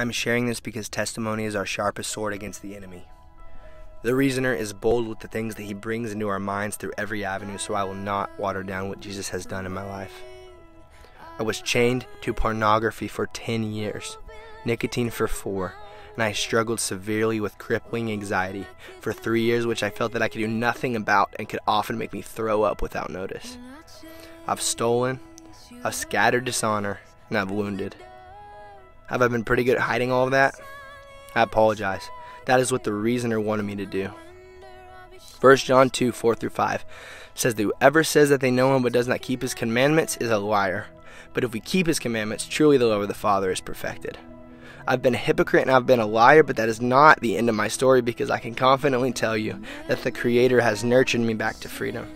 I'm sharing this because testimony is our sharpest sword against the enemy. The reasoner is bold with the things that he brings into our minds through every avenue, so I will not water down what Jesus has done in my life. I was chained to pornography for 10 years, nicotine for 4, and I struggled severely with crippling anxiety for 3 years, which I felt that I could do nothing about and could often make me throw up without notice. I've stolen, I've scattered dishonor, and I've wounded. Have I been pretty good at hiding all of that? I apologize. That is what the reasoner wanted me to do. 1 John 2 4 through 5 says that whoever says that they know him but does not keep his commandments is a liar. But if we keep his commandments, truly the love of the Father is perfected. I've been a hypocrite and I've been a liar, but that is not the end of my story because I can confidently tell you that the Creator has nurtured me back to freedom.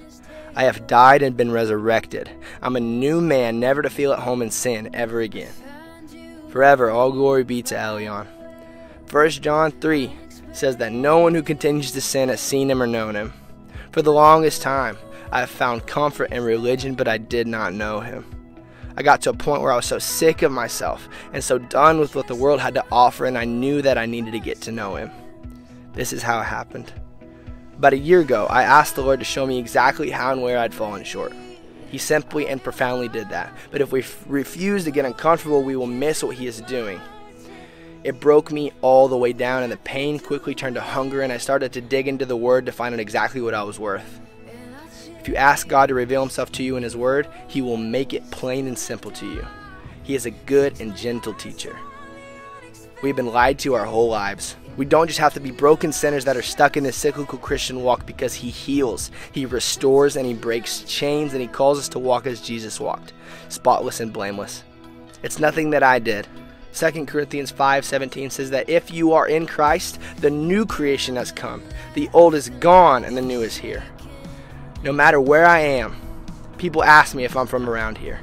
I have died and been resurrected. I'm a new man, never to feel at home in sin ever again. Forever, all glory be to Elyon. 1 John 3 says that no one who continues to sin has seen him or known him. For the longest time, I have found comfort in religion, but I did not know him. I got to a point where I was so sick of myself and so done with what the world had to offer, and I knew that I needed to get to know him. This is how it happened. About a year ago, I asked the Lord to show me exactly how and where I'd fallen short. He simply and profoundly did that. But if we f- refuse to get uncomfortable, we will miss what He is doing. It broke me all the way down, and the pain quickly turned to hunger, and I started to dig into the Word to find out exactly what I was worth. If you ask God to reveal Himself to you in His Word, He will make it plain and simple to you. He is a good and gentle teacher. We've been lied to our whole lives. We don't just have to be broken sinners that are stuck in this cyclical Christian walk because He heals, He restores, and He breaks chains, and He calls us to walk as Jesus walked, spotless and blameless. It's nothing that I did. 2 Corinthians 5:17 says that if you are in Christ, the new creation has come. The old is gone and the new is here. No matter where I am, people ask me if I'm from around here.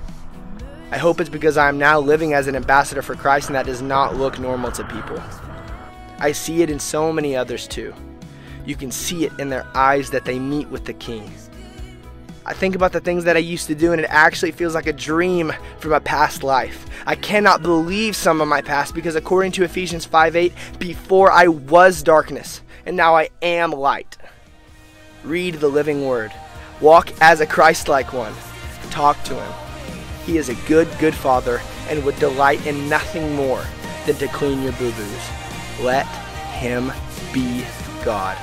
I hope it's because I am now living as an ambassador for Christ and that does not look normal to people. I see it in so many others too. You can see it in their eyes that they meet with the King. I think about the things that I used to do, and it actually feels like a dream from a past life. I cannot believe some of my past because, according to Ephesians 5 8, before I was darkness, and now I am light. Read the living word, walk as a Christ like one, talk to him. He is a good, good father and would delight in nothing more than to clean your boo boos. Let him be God.